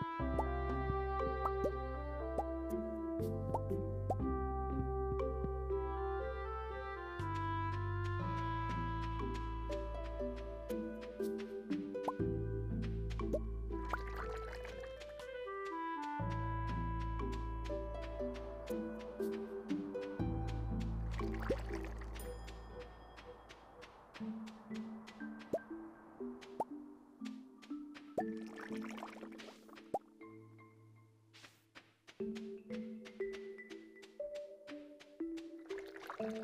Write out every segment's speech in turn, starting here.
あ。Thank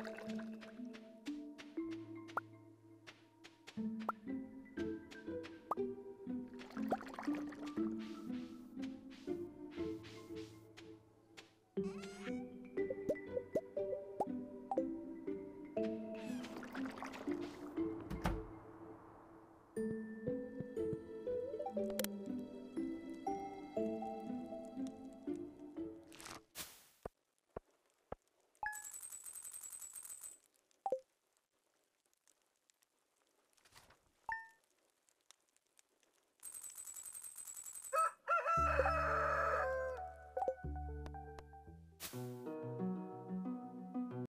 you.